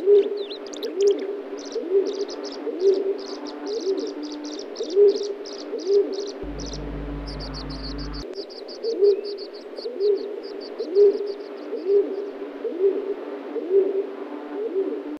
Música